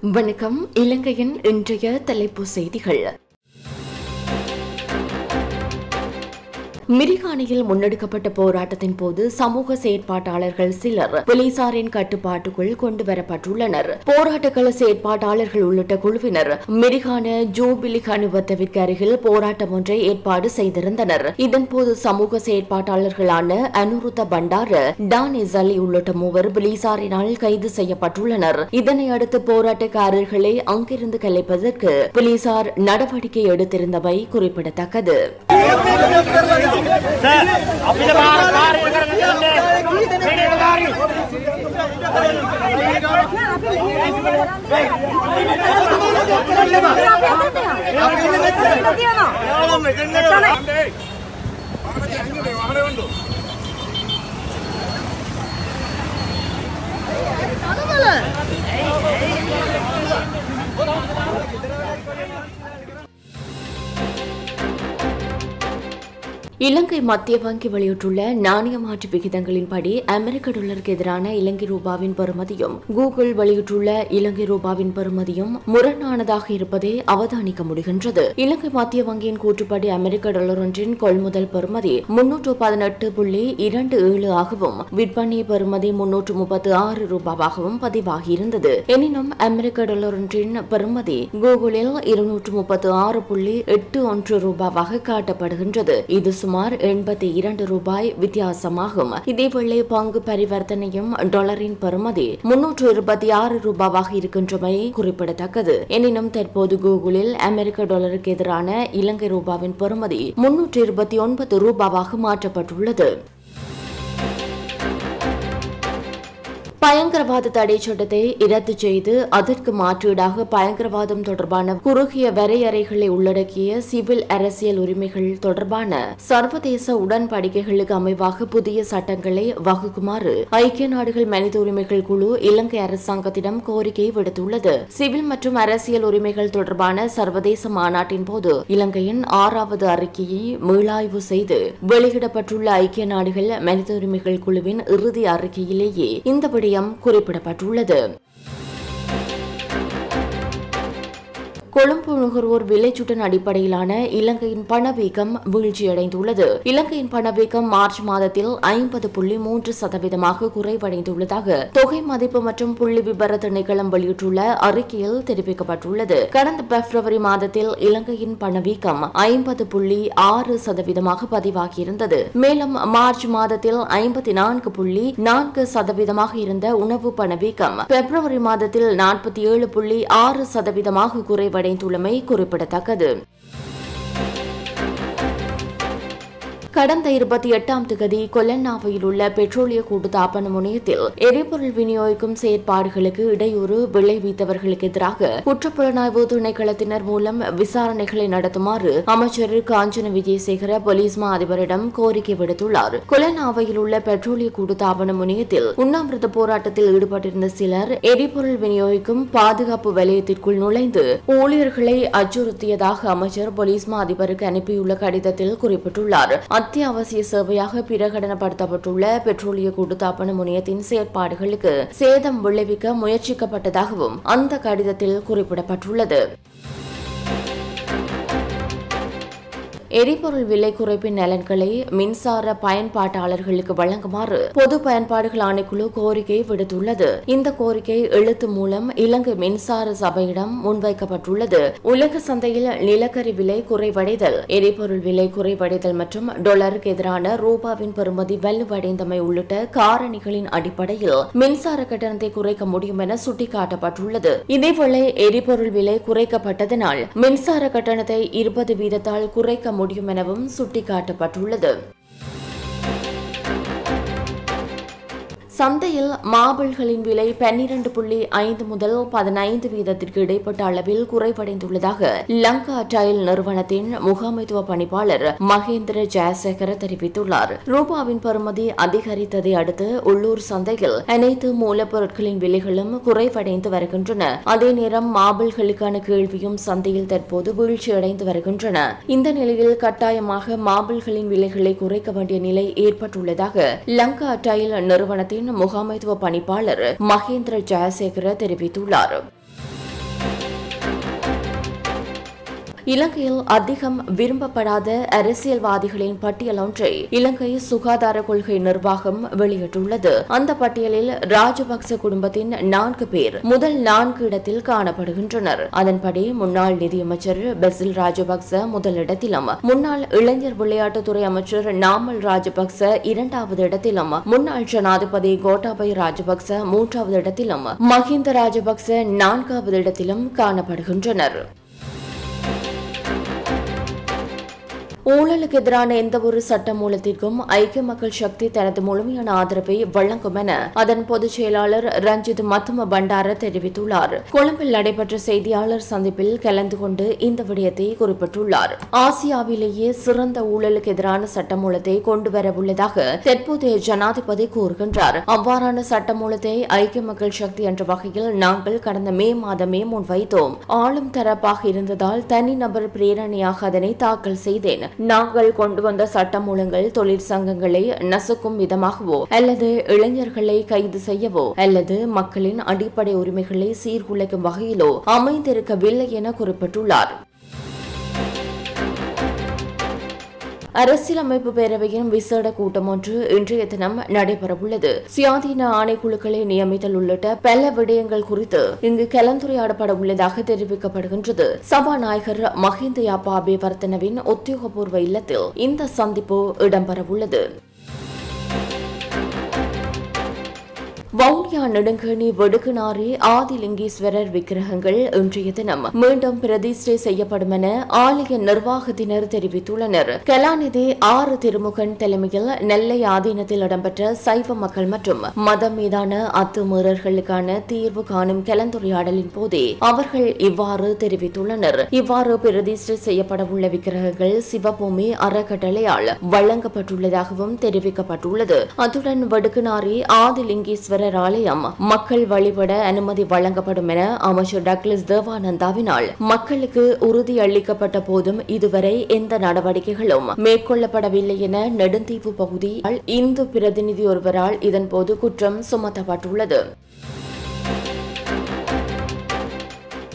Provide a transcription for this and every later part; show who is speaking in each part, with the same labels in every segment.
Speaker 1: வணக்கம். இலங்கையின் இன்றைய தலைப்பு செய்திகள். மிரிகானியில் முன்னெடுக்கப்பட்ட போராட்டத்தின் போது சமூக செயற்பாட்டாளர்கள் சிலர் போலீசாரின் கட்டுப்பாட்டுக்குள் கொண்டு வரப்பட்டுள்ளனர் போராட்டக்கள செயற்பாட்டாளர்கள் உள்ளிட்ட குழுவினர் மிரிகான ஜூபிலி அனுபவத்திற்கு அருகில் போராட்டம் ஒன்றை ஏற்பாடு செய்திருந்தனர். இதன்போது சமூக செயற்பாட்டாளர்களான அனுருத்த பண்டார டான் அலி உள்ளிட்ட மூவர் போலீசாரினால் கைது செய்யப்பட்டுள்ளனர். இதனை அடுத்து போராட்டக்காரர்களை அங்கிருந்து கலைப்பதற்கு போலீசார் நடவடிக்கை எடுத்திருந்தவை குறிப்பிடத்தக்கது.
Speaker 2: සර් අපිට බාර කාර්ය කරන්න දෙන්නේ මේක කාර්ය
Speaker 1: இலங்கை மத்திய வங்கி வெளியிட்டுள்ள நாணய மாற்று விகிதங்களின்படி அமெரிக்க டாலருக்கு எதிரான இலங்கை ரூபாவின் பெறுமதியும் கூகுள் வெளியிட்டுள்ள இலங்கை ரூபாவின் பெறுமதியும் முரணானதாக இருப்பதை அவதானிக்க முடிகின்றது. இலங்கை மத்திய வங்கியின் கூற்றுப்படி அமெரிக்க டாலர் ஒன்றின் கொள்முதல் பெறுமதி முன்னூற்று பதினெட்டு புள்ளி இரண்டு ஏழு ஆகவும் விற்பனை பெறுமதி முன்னூற்று முப்பத்து ஆறு ரூபாவாகவும் பதிவாகியிருந்தது. எனினும் அமெரிக்க டாலர் ஒன்றின் பெறுமதி கூகுளில் இருநூற்று முப்பத்து ஆறு புள்ளி எட்டு ஒன்று ரூபாவாக காட்டப்படுகின்றது. இது சுமார் எண்பத்தி இரண்டு ரூபாய் வித்தியாசமாகும். இதேவேளை பங்கு பரிவர்த்தனையும் டாலரின் பெறுமதி முன்னூற்று இருபத்தி ஆறு ரூபாவாக இருக்கின்றமை குறிப்பிடத்தக்கது. எனினும் தற்போது கூகுளில் அமெரிக்க டாலருக்கு எதிரான இலங்கை ரூபாவின் பெறுமதி முன்னூற்று இருபத்தி ஒன்பது ரூபாவாக மாற்றப்பட்டுள்ளது. பயங்கரவாத தடை சட்டத்தை ரத்து செய்து அதற்கு மாற்றீடாக பயங்கரவாதம் தொடர்பான குறுகிய வரையறைகளை உள்ளடக்கிய சிவில் அரசியல் உரிமைகள் தொடர்பான சர்வதேச உடன்படிக்கைகளுக்கு அமைவாக புதிய சட்டங்களை வகுக்குமாறு ஐக்கிய நாடுகள் மனித உரிமைகள் குழு இலங்கை அரசாங்கத்திடம் கோரிக்கை விடுத்துள்ளது. சிவில் மற்றும் அரசியல் உரிமைகள் தொடர்பான சர்வதேச மாநாட்டின் போது இலங்கையின் ஆறாவது அறிக்கையை மீளாய்வு செய்து வெளியிடப்பட்டுள்ள ஐக்கிய நாடுகள் மனித உரிமைகள் குழுவின் இறுதி அறிக்கையிலேயே இந்த விடயம் குறிப்பிடப்பட்டுள்ளது. கொழும்பு நுகர்வோர் விலைச்சுட்டன் அடிப்படையிலான இலங்கையின் பணவீக்கம் வீழ்ச்சியடைந்துள்ளது. இலங்கையின் பணவீக்கம் மார்ச் மாதத்தில் ஐம்பது புள்ளி மூன்று சதவீதமாக குறைவடைந்துள்ளதாக தொகை மதிப்பு மற்றும் புள்ளி விபர திணைக்களம் வெளியிட்டுள்ள அறிக்கையில் தெரிவிக்கப்பட்டுள்ளது. கடந்த பிப்ரவரி மாதத்தில் இலங்கையின் பணவீக்கம் ஐம்பது புள்ளி ஆறு சதவீதமாக பதிவாகியிருந்தது. மேலும் மார்ச் மாதத்தில் ஐம்பத்தி நான்கு புள்ளி நான்கு சதவீதமாக இருந்த உணவு பணவீக்கம் பிப்ரவரி மாதத்தில் நாற்பத்தி ஏழு புள்ளி ஆறு சதவீதமாக குறைவடை அடைந்துள்ளமை குறிப்பிடத்தக்கது. கடந்த இருபத்தி எட்டாம் திகதி கொல்லண்ணாவையில் உள்ள பெட்ரோலிய கூட்டுத்தாபன முனையத்தில் எரிபொருள் விநியோகிக்கும் செயற்பாடுகளுக்கு இடையூறு விளைவித்தவர்களுக்கு எதிராக குற்றப்புலனாய்வு திணைக்களத்தினர் மூலம் விசாரணைகளை நடத்துமாறு அமைச்சர் காஞ்சன விஜயசேகர போலீஸ் மா அதிபரிடம் கோரிக்கை விடுத்துள்ளார். கொல்லண்ணாவையில் உள்ள பெட்ரோலிய கூட்டுத்தாபன முனையத்தில் உண்ணாமிரத போராட்டத்தில் ஈடுபட்டிருந்த சிலர் எரிபொருள் விநியோகிக்கும் பாதுகாப்பு வலயத்திற்குள் நுழைந்து ஊழியர்களை அச்சுறுத்தியதாக அமைச்சர் போலீஸ் மா அதிபருக்கு அனுப்பியுள்ள கடிதத்தில் குறிப்பிட்டுள்ளார். அத்தியாவசிய சேவையாக பிரகடனப்படுத்தப்பட்டுள்ள பெட்ரோலிய கூட்டுத்தாபன முனையத்தின் செயற்பாடுகளுக்கு சேதம் விளைவிக்க முயற்சிக்கப்பட்டதாகவும் அந்த கடிதத்தில் குறிப்பிடப்பட்டுள்ளது. எரிபொருள் விலை குறைப்பின் நலன்களை மின்சார பயன்பாட்டாளர்களுக்கு வழங்குமாறு பொது பயன்பாடுகள் ஆணைக்குழு கோரிக்கை விடுத்துள்ளது. இந்த கோரிக்கை எழுத்து மூலம் இலங்கை மின்சார சபையிடம் முன்வைக்கப்பட்டுள்ளது. உலக சந்தையில் நிலக்கரி விலை குறைவடைதல் எரிபொருள் விலை குறைவடைதல் மற்றும் டொலருக்கு எதிரான ரூபாவின் பெறுமதி வலுவடைந்தமை உள்ளிட்ட காரணிகளின் அடிப்படையில் மின்சார கட்டணத்தை குறைக்க முடியும் என சுட்டிக்காட்டப்பட்டுள்ளது. இதேவேளை எரிபொருள் விலை குறைக்கப்பட்டதனால் மின்சார கட்டணத்தை இருபது வீதத்தால் குறைக்க முடியும் எனவும் சுட்டிக்காட்டப்பட்டுள்ளது. சந்தையில் மாபிள்களின் விலை பன்னிரண்டு புள்ளி ஐந்து முதல் பதினைந்து வீதத்திற்கு இடைப்பட்ட அளவில் குறைவடைந்துள்ளதாக லங்கா டைல் நிறுவனத்தின் முகாமைத்துவ பணிப்பாளர் மகேந்திர ஜெயசேகர தெரிவித்துள்ளார். ரூபாவின் பருமதி அதிகரித்ததை அடுத்து உள்ளூர் சந்தையில் அனைத்து மூலப்பொருட்களின் விலைகளும் குறைவடைந்து வருகின்றன. அதே நேரம் மாபிள்களுக்கான கேள்வியும் சந்தையில் தற்போது வீழ்ச்சியடைந்து வருகின்றன. இந்த நிலையில் கட்டாயமாக மாபிள்களின் விலைகளை குறைக்க வேண்டிய நிலை ஏற்பட்டுள்ளதாக லங்கா டைல் நிறுவனத்தின் முகாமைத்துவ பணிப்பாளர் மகேந்திர ஜெயசேகர தெரிவித்துள்ளார். இலங்கையில் அதிகம் விரும்பப்படாத அரசியல்வாதிகளின் பட்டியல் ஒன்றை இலங்கை சுகாதார கொள்கை நிர்வாகம் வெளியிட்டுள்ளது. அந்த பட்டியலில் ராஜபக்ச குடும்பத்தின் நான்கு பேர் முதல் நான்கு இடத்தில் காணப்படுகின்றனர். அதன்படி முன்னாள் நிதியமைச்சர் பெசில் ராஜபக்ச முதலிடத்திலும் முன்னாள் இளைஞர் விளையாட்டுத்துறை அமைச்சர் நாமல் ராஜபக்ச இரண்டாவது இடத்திலும் முன்னாள் ஜனாதிபதி கோட்டாபய ராஜபக்ச மூன்றாவது இடத்திலும் மஹிந்த ராஜபக்ச நான்காவது இடத்திலும் காணப்படுகின்றனர். ஊழலுக்கு எதிரான எந்த ஒரு சட்ட மூலத்திற்கும் ஐக்கிய மக்கள் சக்தி தனது முழுமையான ஆதரவை வழங்கும் என அதன் பொதுச் செயலாளர் ரஞ்சித் மத்தும பண்டார தெரிவித்துள்ளார். கொழும்பில் நடைபெற்ற செய்தியாளர் சந்திப்பில் கலந்து கொண்டு இந்த விடயத்தை குறிப்பிட்டுள்ளார். ஆசியாவிலேயே சிறந்த ஊழலுக்கு எதிரான சட்டமூலத்தை கொண்டு வர உள்ளதாக தற்போதைய ஜனாதிபதி கூறுகின்றார். அவ்வாறான சட்டமூலத்தை ஐக்கிய மக்கள் சக்தி என்ற வகையில் நாங்கள் கடந்த மே மாதமே முன்வைத்தோம். ஆளும் தரப்பாக இருந்ததால் தனிநபர் பிரேரணையாக அதனை தாக்கல் செய்தேன். நாங்கள் கொண்டு வந்த சட்டமூலங்கள் தொழிற்சங்கங்களை நசுக்கும் விதமாகவோ அல்லது இளைஞர்களை கைது செய்யவோ அல்லது மக்களின் அடிப்படை உரிமைகளை சீர்குலைக்கும் வகையிலோ அமைந்திருக்கவில்லை என குறிப்பிட்டுள்ளார். அரசியலமைப்பு பேரவையின் விசேட கூட்டம் ஒன்று இன்றைய தினம் நடைபெறவுள்ளது. சுயாதீன ஆணைக்குழுக்களை நியமித்தல் உள்ளிட்ட பல விடயங்கள் குறித்து இங்கு கலந்துரையாடப்பட உள்ளதாக தெரிவிக்கப்படுகின்றது. சபாநாயகர் மஹிந்த யாப்பா அபேவர்த்தனவின் உத்தியோகபூர்வ இல்லத்தில் இந்த சந்திப்பு இடம்பெறவுள்ளது. வவுனியா நெடுங்கணி வெடுக்குநாரி ஆதிலிங்கீஸ்வரர் விக்கிரகங்கள் இன்றைய தினம் மீண்டும் பிரதிஷ்டை செய்யப்படும் என ஆலய நிர்வாகத்தினர் தெரிவித்துள்ளனர். கலாநிதி ஆறு திருமுகன் தலைமையில் நெல்லை ஆதீனத்தில் இடம்பெற்ற சைவ மக்கள் மற்றும் மதம் மீதான அத்துமீறல்களுக்கான தீர்வு காணும் கலந்துரையாடலின் போதே அவர்கள் இவ்வாறு தெரிவித்துள்ளனர். இவ்வாறு பிரதிஷ்டை செய்யப்படவுள்ள விக்கிரகங்கள் சிவபூமி அறக்கட்டளையால் வழங்கப்பட்டுள்ளதாகவும் தெரிவிக்கப்பட்டுள்ளது. அத்துடன் வடுக்குநாரி ஆதிலிங்கீஸ்வரர் ஆலய ஆலயம் மக்கள் வழிபட அனுமதி வழங்கப்படும் என அமைச்சர் டக்ளஸ் தேவானந்தாவினால் மக்களுக்கு உறுதி அளிக்கப்பட்ட போதும் இதுவரை எந்த நடவடிக்கைகளும் மேற்கொள்ளப்படவில்லை என நெடுந்தீவு பகுதியால் இந்து பிரதிநிதி ஒருவரால் இதன்போது குற்றம் சுமத்தப்பட்டுள்ளது.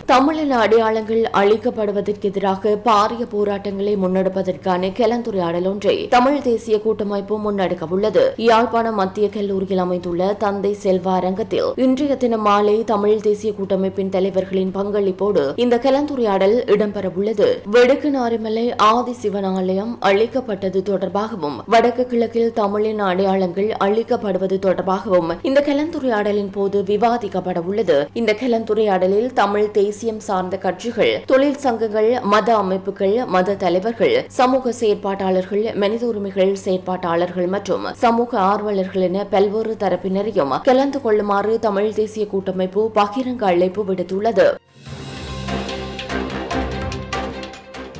Speaker 1: தமிழின் அடையாளங்கள் அழிக்கப்படுவதற்கு எதிராக பாரிய போராட்டங்களை முன்னெடுப்பதற்கான கலந்துரையாடல் ஒன்றை தமிழ் தேசிய கூட்டமைப்பு முன்னெடுக்க உள்ளது யாழ்ப்பாணம் மத்திய கல்லூரியில் அமைந்துள்ள தந்தை செல்வா அரங்கத்தில் இன்றைய தினம் மாலை தமிழ் தேசிய கூட்டமைப்பின் தலைவர்களின் பங்களிப்போடு இந்த கலந்துரையாடல் இடம்பெறவுள்ளது. வெடுக்கு நாரிமலை ஆதி சிவன் ஆலயம் அழிக்கப்பட்டது தொடர்பாகவும் வடக்கு கிழக்கில் தமிழின் அடையாளங்கள் அழிக்கப்படுவது தொடர்பாகவும் இந்த கலந்துரையாடலின் போது விவாதிக்கப்பட உள்ளது இந்த கலந்துரையாடலில் தமிழ் தேசிய தேசியம் சார்ந்த கட்சிகள் தொழில் சங்கங்கள் மத அமைப்புகள் மத தலைவர்கள் சமூக செயற்பாட்டாளர்கள் மனித உரிமைகள் செயற்பாட்டாளர்கள் மற்றும் சமூக ஆர்வலர்கள் என பல்வேறு தரப்பினரையும் கலந்து கொள்ளுமாறு தமிழ் தேசிய கூட்டமைப்பு பகிரங்க அழைப்பு விடுத்துள்ளது.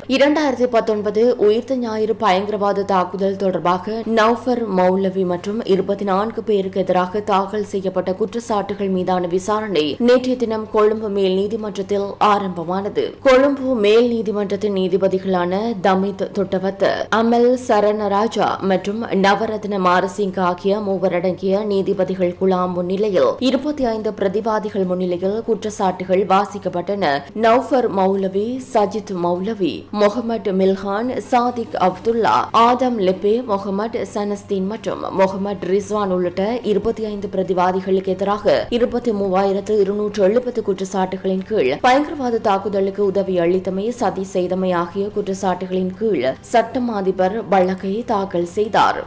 Speaker 1: இரண்டாயிரத்தி பத்தொன்பது உயிர்த்த ஞாயிறு பயங்கரவாத தாக்குதல் தொடர்பாக நௌஃபர் மௌலவி மற்றும் இருபத்தி நான்கு பேருக்கு எதிராக தாக்கல் செய்யப்பட்ட குற்றச்சாட்டுகள் மீதான விசாரணை நேற்றைய தினம் கொழும்பு மேல் நீதிமன்றத்தில் ஆரம்பமானது. கொழும்பு மேல் நீதிமன்றத்தின் நீதிபதிகளான தமித் தொட்டவத் அமல் சரணராஜா மற்றும் நவரத்ன மாரசிங் ஆகிய மூவரடங்கிய நீதிபதிகள் குழாம் முன்னிலையில் இருபத்தி ஐந்து பிரதிவாதிகள் முன்னிலையில் குற்றச்சாட்டுகள் வாசிக்கப்பட்டன. நௌஃபர் மௌலவி சஜித் மௌலவி முகமது மில்ஹான் சாதிக் அப்துல்லா ஆதம் லிபே முகமது சனஸ்தீன் மற்றும் முகமது ரிஸ்வான் உள்ளிட்ட இருபத்தி ஐந்து பிரதிவாதிகளுக்கு எதிராக இருபத்தி மூவாயிரத்து இருநூற்று எழுபது குற்றச்சாட்டுகளின் கீழ் பயங்கரவாத தாக்குதலுக்கு உதவி அளித்தமை சதி செய்தமை ஆகிய குற்றச்சாட்டுகளின் கீழ் சட்டம் அதிபர் வழக்கை தாக்கல் செய்தார்.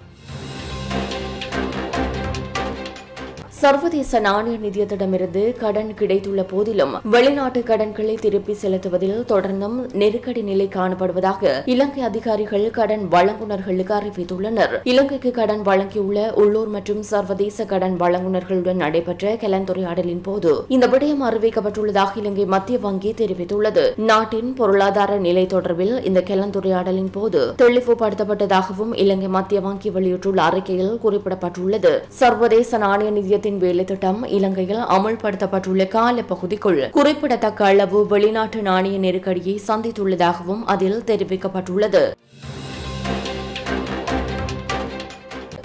Speaker 1: சர்வதேச நாணய நிதியத்திடமிருந்து கடன் கிடைத்துள்ள போதிலும் வெளிநாட்டு கடன்களை திருப்பி செலுத்துவதில் தொடர்ந்தும் நெருக்கடி நிலை காணப்படுவதாக இலங்கை அதிகாரிகள் கடன் வழங்குநர்களுக்கு அறிவித்துள்ளனர். இலங்கைக்கு கடன் வழங்கியுள்ள உள்ளூர் மற்றும் சர்வதேச கடன் வழங்குநர்களுடன் நடைபெற்ற கலந்துரையாடலின் போது இந்த விடயம் அறிவிக்கப்பட்டுள்ளதாக இலங்கை மத்திய வங்கி தெரிவித்துள்ளது. நாட்டின் பொருளாதார நிலை தொடர்பில் இந்த கலந்துரையாடலின் போது தெளிவுபடுத்தப்பட்டதாகவும் இலங்கை மத்திய வங்கி வெளியிட்டுள்ள அறிக்கையில் குறிப்பிடப்பட்டுள்ளது. சர்வதேச நாணய நிதியத்தை வேலை திட்டம் இலங்கையில் அமுல்படுத்தப்பட்டுள்ள கால பகுதிக்குள் குறிப்பிடத்தக்க அளவு வெளிநாட்டு நாணய நெருக்கடியை சந்தித்துள்ளதாகவும் அதில் தெரிவிக்கப்பட்டுள்ளது.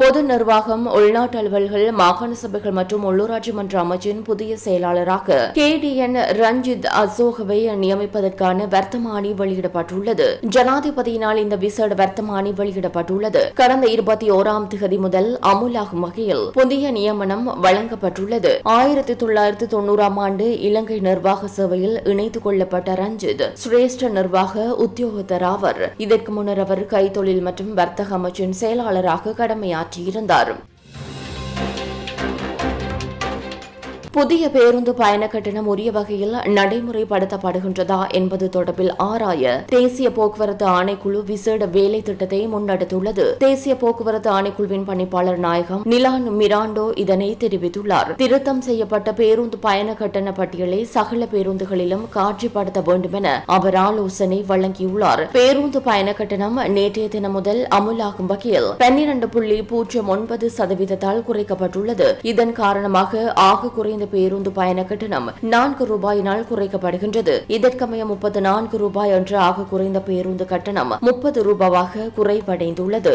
Speaker 1: பொது நிர்வாகம் உள்நாட்டு அலுவல்கள் மாகாண சபைகள் மற்றும் உள்ளூராட்சி மன்ற அமைச்சின் புதிய செயலாளராக கே டி என் ரஞ்சித் அசோகவை நியமிப்பதற்கான வர்த்தமானி வெளியிடப்பட்டுள்ளது. ஜனாதிபதியினால் இந்த விசேட வர்த்தமானி வெளியிடப்பட்டுள்ளது. கடந்த இருபத்தி ஓராம் திகதி முதல் அமுலாகும் வகையில் புதிய நியமனம் வழங்கப்பட்டுள்ளது. ஆயிரத்தி தொள்ளாயிரத்தி தொண்ணூறாம் ஆண்டு இலங்கை நிர்வாக சேவையில் இணைத்துக் கொள்ளப்பட்ட ரஞ்சித் சிரேஷ்ட நிர்வாக உத்தியோகத்தராவர் இதற்கு முன்னர் அவர் கைத்தொழில் மற்றும் வர்த்தக அமைச்சின் செயலாளராக கடமையாற்றியிருந்தார் புதிய பேருந்து பயண கட்டணம் உரிய வகையில் நடைமுறைப்படுத்தப்படுகின்றதா என்பது தொடர்பில் ஆராய தேசிய போக்குவரத்து ஆணைக்குழு விசேட வேலை திட்டத்தை முன்னெடுத்துள்ளது. தேசிய போக்குவரத்து ஆணைக்குழுவின் பணிப்பாளர் நாயகம் நிலான் மிராண்டோ இதனை தெரிவித்துள்ளார். திருத்தம் செய்யப்பட்ட பேருந்து பயண கட்டண பட்டியலை சகல பேருந்துகளிலும் காட்சிப்படுத்த வேண்டும் என அவர் ஆலோசனை வழங்கியுள்ளார். பேருந்து பயண கட்டணம் நேற்றைய தினம் முதல் அமுலாகும் வகையில் பன்னிரண்டு புள்ளி பூஜ்ஜியம் ஒன்பது சதவீதத்தால் குறைக்கப்பட்டுள்ளது. இதன் காரணமாக ஆக குறைந்த பேருந்து பயண கட்டணம் நான்கு ரூபாயினால் குறைக்கப்படுகின்றது. இதற்கமைய முப்பத்து நான்கு ரூபாய் என்ற ஆக குறைந்த பேருந்து கட்டணம் முப்பது ரூபாவாக குறைவடைந்துள்ளது.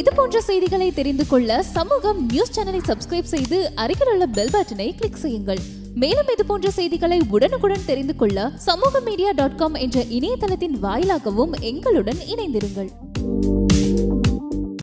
Speaker 3: இது போன்ற செய்திகளை தெரிந்து கொள்ள சமூகம் நியூஸ் சேனலை சப்ஸ்கிரைப் செய்து அருகில் உள்ள பெல் பட்டனை கிளிக் செய்யுங்கள். மேலும் இது போன்ற செய்திகளை உடனுக்குடன் தெரிந்து கொள்ள சமூக மீடியா டாட் காம் என்ற இணையதளத்தின் வாயிலாகவும் எங்களுடன் இணைந்திருங்கள்.